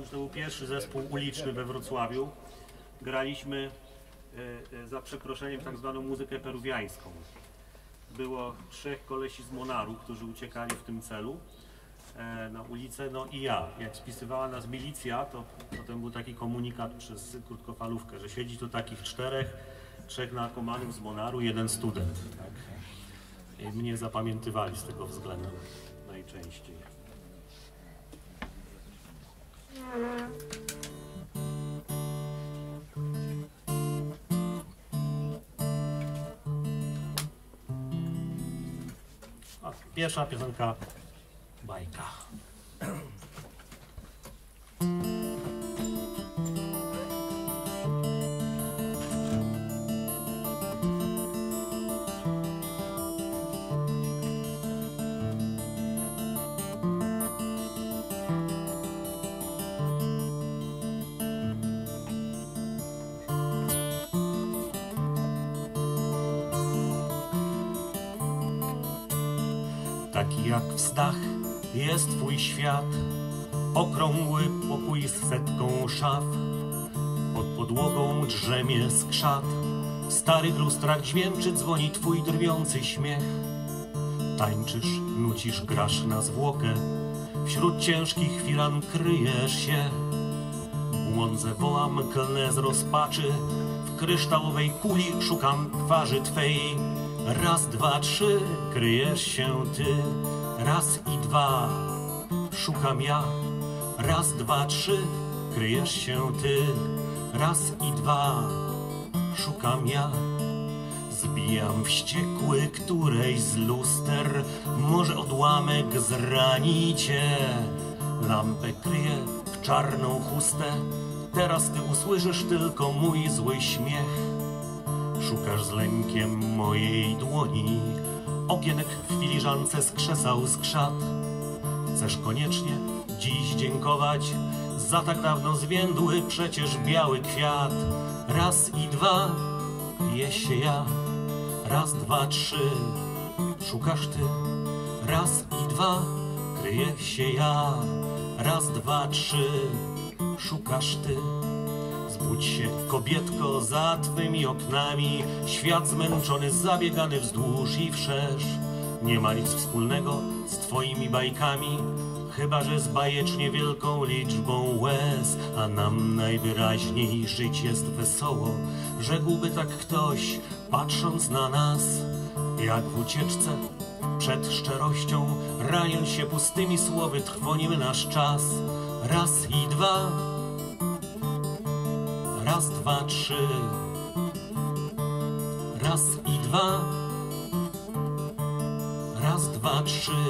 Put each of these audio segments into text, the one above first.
pamiętam, że to był pierwszy zespół uliczny we Wrocławiu. Graliśmy e, e, za przeproszeniem tak zwaną muzykę peruwiańską. Było trzech kolesi z Monaru, którzy uciekali w tym celu e, na ulicę, no i ja. Jak spisywała nas milicja, to potem był taki komunikat przez krótkofalówkę, że siedzi tu takich czterech, trzech narkomanów z Monaru, jeden student. Tak? I mnie zapamiętywali z tego względu najczęściej. Pierwsza piosenka bajka. Taki jak w stach jest twój świat, okrągły pokój z setką szaf. Pod podłogą drzemie skrzat, w starych lustrach dźwięczy dzwoni twój drwiący śmiech. Tańczysz, nucisz, grasz na zwłokę, wśród ciężkich firan kryjesz się. Błądzę, wołam, klnę z rozpaczy, w kryształowej kuli szukam twarzy twej. Raz, dwa, trzy, kryjesz się ty, raz i dwa, szukam ja. Raz, dwa, trzy, kryjesz się ty, raz i dwa, szukam ja. Zbijam wściekły którejś z luster, może odłamek zrani cię. Lampę kryję w czarną chustę, teraz ty usłyszysz tylko mój zły śmiech. Szukasz z lękiem mojej dłoni, okienek w filiżance skrzesał skrzat. Chcesz koniecznie dziś dziękować za tak dawno zwiędły przecież biały kwiat. Raz i dwa, je się ja, raz, dwa, trzy, szukasz ty. Raz i dwa, kryje się ja, raz, dwa, trzy, szukasz ty. Zbudź się, kobietko, za twymi oknami, świat zmęczony, zabiegany wzdłuż i wszerz. Nie ma nic wspólnego z twoimi bajkami, chyba że z bajecznie wielką liczbą łez, a nam najwyraźniej żyć jest wesoło. Rzekłby tak ktoś, patrząc na nas, jak w ucieczce przed szczerością, raniąc się pustymi słowy, trwonimy nasz czas. Raz i dwa, raz, dwa, trzy, raz i dwa, raz, dwa, trzy.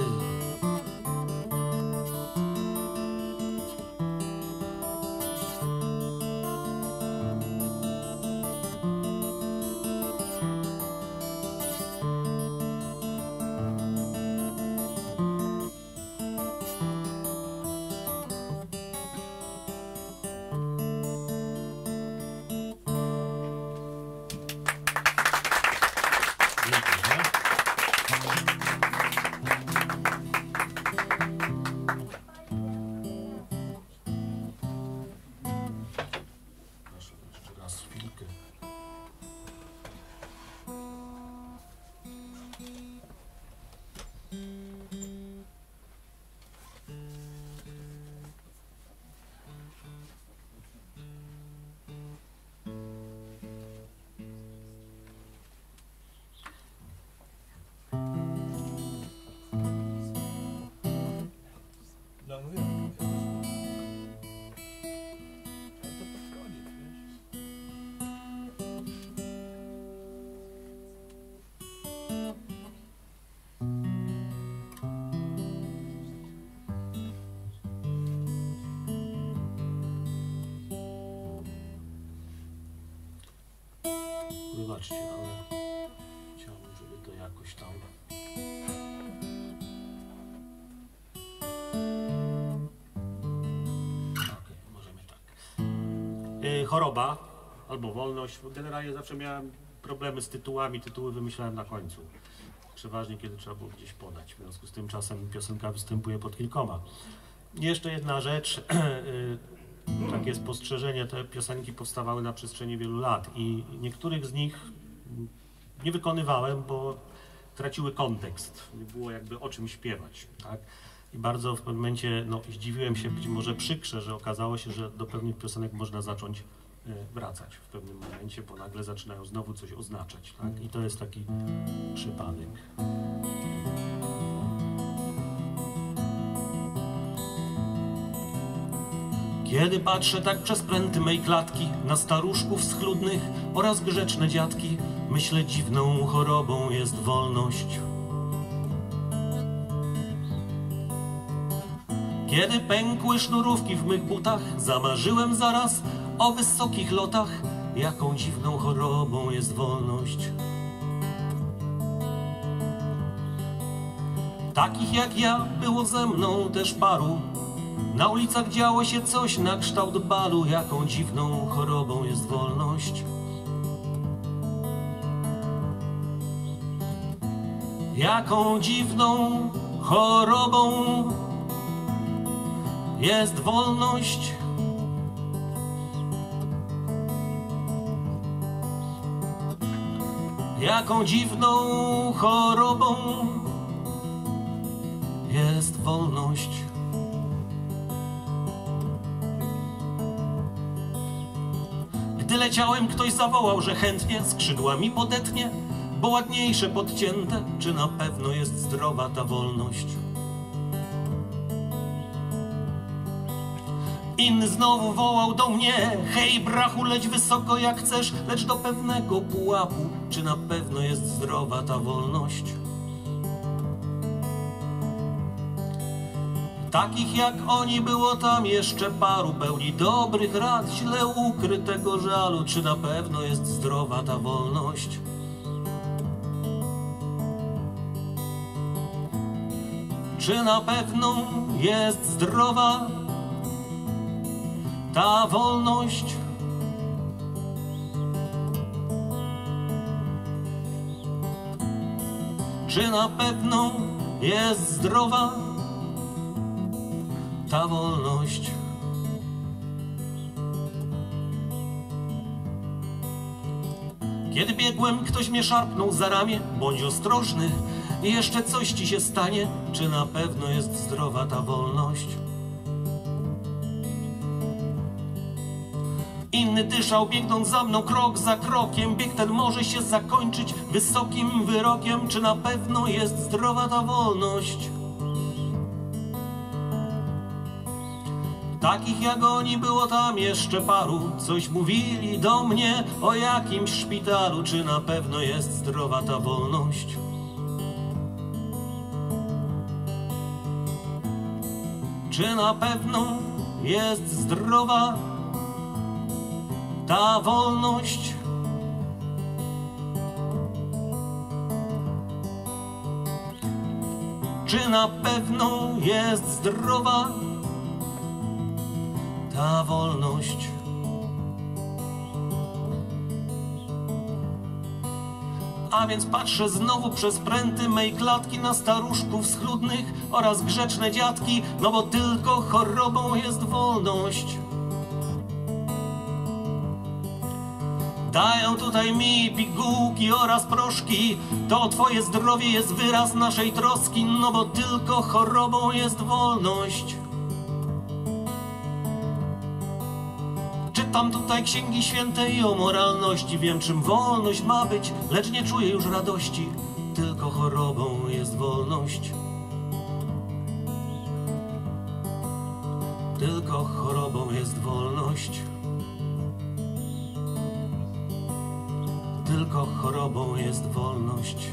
Wybaczcie, ale chciałbym, żeby to jakoś tam. Okej, możemy tak. Yy, choroba albo wolność. Generalnie zawsze miałem problemy z tytułami. Tytuły wymyślałem na końcu. Przeważnie, kiedy trzeba było gdzieś podać. W związku z tym czasem piosenka występuje pod kilkoma. Jeszcze jedna rzecz. Takie spostrzeżenie, te piosenki powstawały na przestrzeni wielu lat i niektórych z nich nie wykonywałem, bo traciły kontekst, nie było jakby o czym śpiewać, tak? I bardzo w pewnym momencie no, zdziwiłem się, być może przykrze, że okazało się, że do pewnych piosenek można zacząć e, wracać w pewnym momencie, bo nagle zaczynają znowu coś oznaczać, tak? I to jest taki przypadek. Kiedy patrzę tak przez pręty mej klatki na staruszków schludnych oraz grzeczne dziadki, myślę dziwną chorobą jest wolność. Kiedy pękły sznurówki w mych butach, zamarzyłem zaraz o wysokich lotach, jaką dziwną chorobą jest wolność. Takich jak ja było ze mną też paru, na ulicach działo się coś na kształt balu, jaką dziwną chorobą jest wolność. Jaką dziwną chorobą jest wolność. Jaką dziwną chorobą jest wolność. Gdy leciałem, ktoś zawołał, że chętnie skrzydłami podetnie, bo ładniejsze podcięte, czy na pewno jest zdrowa ta wolność? Inny znowu wołał do mnie, hej brachu, leć wysoko jak chcesz, lecz do pewnego pułapu, czy na pewno jest zdrowa ta wolność? Takich jak oni było tam jeszcze paru pełni dobrych rad, źle ukrytego żalu, czy na pewno jest zdrowa ta wolność? Czy na pewno jest zdrowa ta wolność? Czy na pewno jest zdrowa ta wolność? Kiedy biegłem, ktoś mnie szarpnął za ramię, bądź ostrożny, jeszcze coś ci się stanie, czy na pewno jest zdrowa ta wolność? Inny dyszał, biegnąc za mną krok za krokiem. Bieg ten może się zakończyć wysokim wyrokiem. Czy na pewno jest zdrowa ta wolność? Takich jak oni było tam jeszcze paru. Coś mówili do mnie o jakimś szpitalu. Czy na pewno jest zdrowa ta wolność? Czy na pewno jest zdrowa ta wolność? Czy na pewno jest zdrowa ta wolność? A więc patrzę znowu przez pręty mej klatki na staruszków schludnych oraz grzeczne dziadki, no bo tylko chorobą jest wolność. Dają tutaj mi pigułki oraz proszki, to twoje zdrowie jest wyraz naszej troski, no bo tylko chorobą jest wolność. Czytam tutaj księgi świętej o moralności, wiem czym wolność ma być, lecz nie czuję już radości, tylko chorobą jest wolność. Tylko chorobą jest wolność. Tylko chorobą jest wolność.